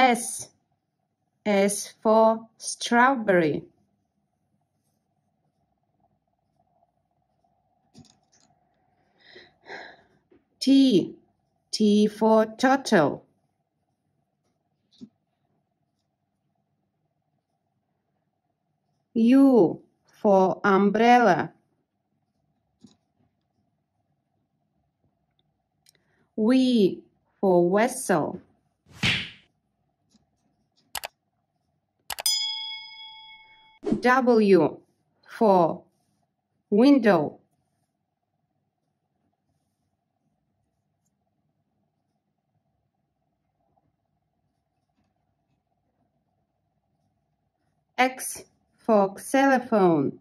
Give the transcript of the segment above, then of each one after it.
S. S for strawberry. T. T for turtle. U for umbrella. V for vessel. W for window. X for xylophone.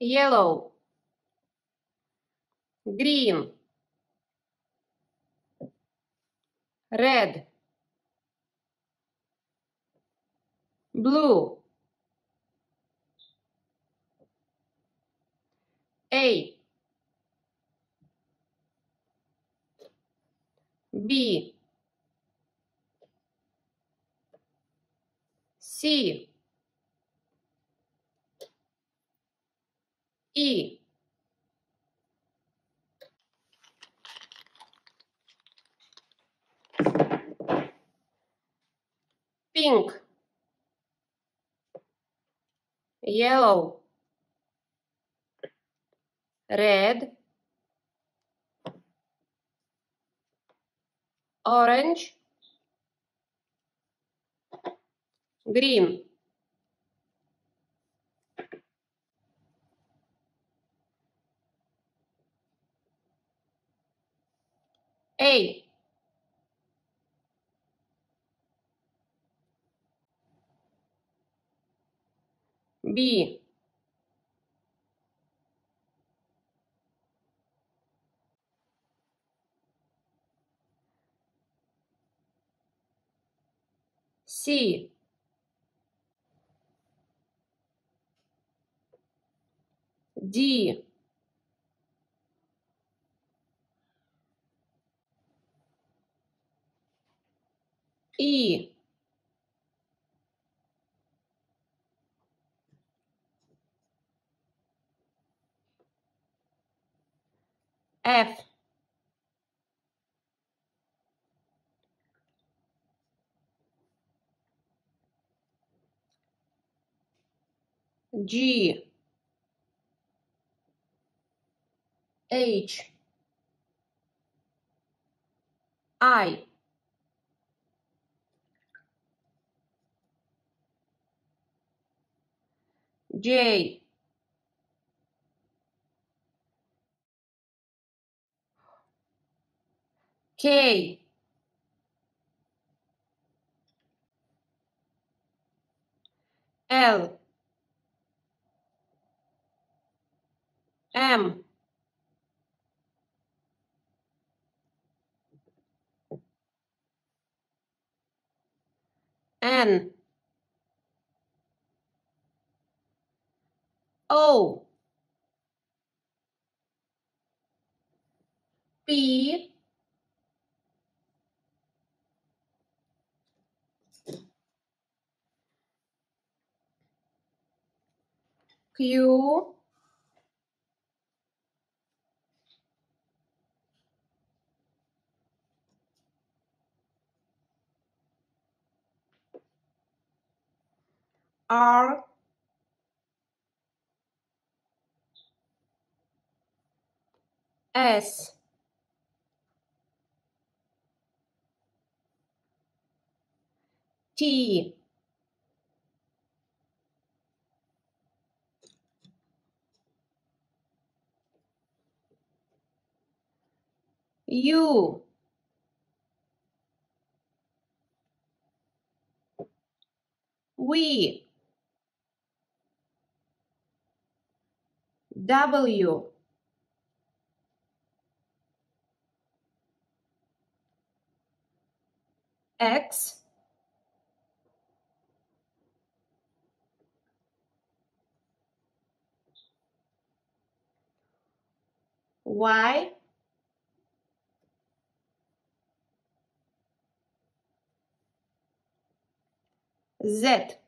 Yellow, green, red, blue, A, B, C, E. Pink. Yellow. Red. Orange. Green. A B. C. D E. F. G. H. I J K. L. M. N O P Q R S. T. U. V W X. Y. Z